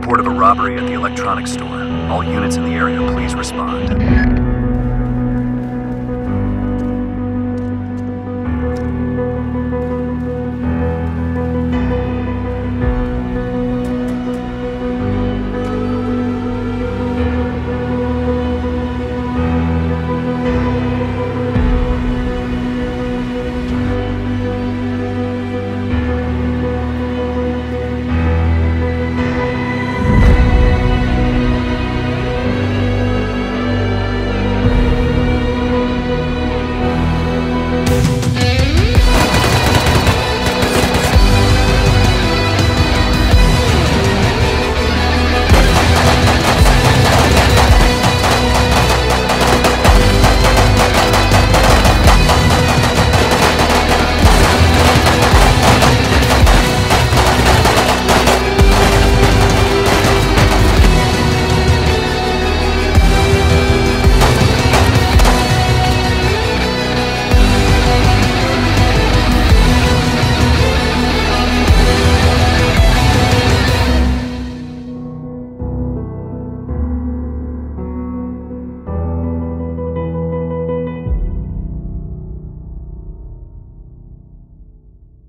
report of a robbery at the electronics store. All units in the area, please respond.